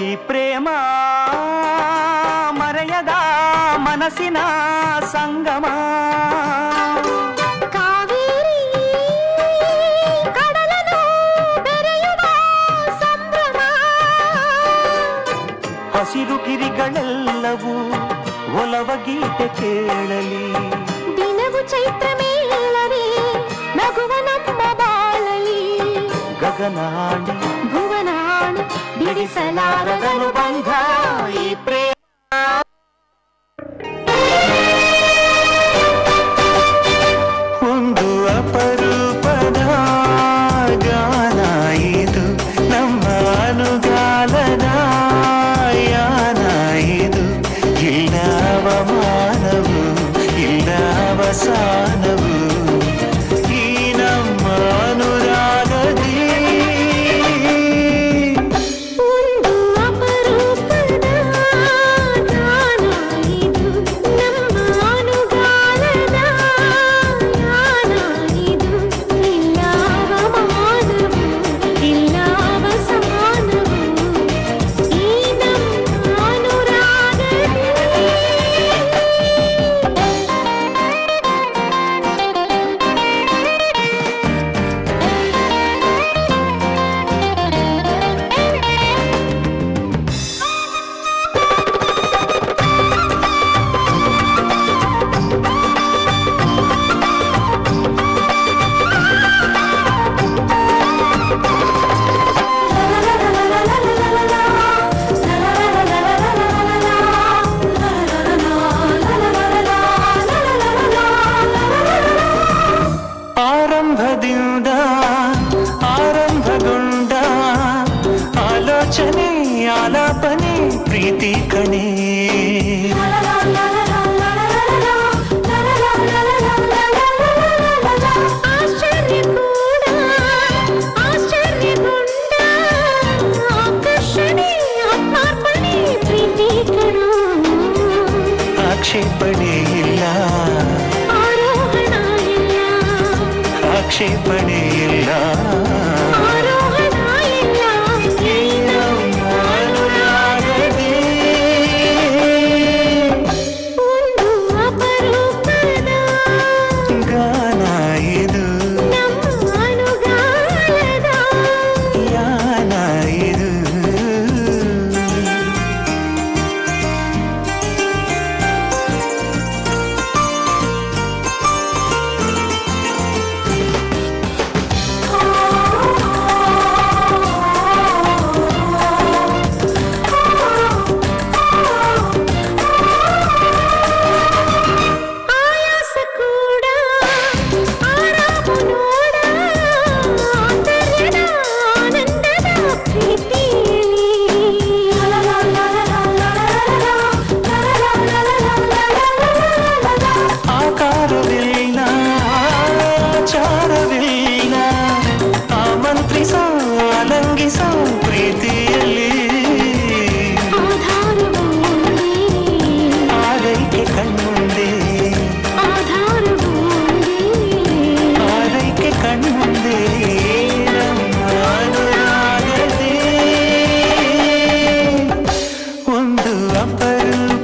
ఈ ప్రేమ ಮನಸ್ಸಿನ ಸಂಗಮ. ಹಸಿರು ಕಿರಿಗಳೆಲ್ಲವೂ ಒಲವ ಗೀತೆ ಕೇಳಲಿ. ದಿನವು ಚೈತ್ರ ಮೇಳವೇ ನಗುವ ನಮ್ಮ ಬಾಳಲಿ. ಗಗನಾಡಿ ಭುವನಾಡಿ ಬಿಡಿಸಲಾರದನು ಬಂಧ. ಈ ಪ್ರೇಮ ಆಲೋಚನೆ ಆಲಾಪನೆ ಪ್ರೀತಿ ಕಣೆ ಆಶ್ಚರ್ಯ ಕೂಡ ಆಶ್ಚರ್ಯಗೊಂಡ ಆಕರ್ಷಣೆ ಅರ್ಪಣೆ ಪ್ರೀತಿ ಕಣ ಆಕ್ಷೇಪಣೆ ಇಲ್ಲ ಆರೋಹಣ ಇಲ್ಲ ಆಕ್ಷೇಪಣೆ ಇಲ್ಲ அம்பருள்